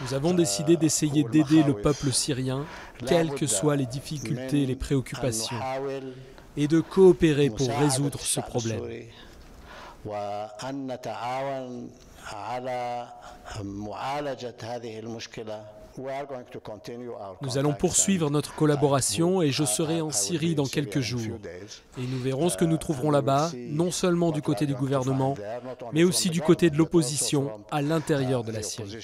Nous avons décidé d'essayer d'aider le peuple syrien, quelles que soient les difficultés et les préoccupations, et de coopérer pour résoudre ce problème. Nous allons poursuivre notre collaboration et je serai en Syrie dans quelques jours. Et nous verrons ce que nous trouverons là-bas, non seulement du côté du gouvernement, mais aussi du côté de l'opposition à l'intérieur de la Syrie.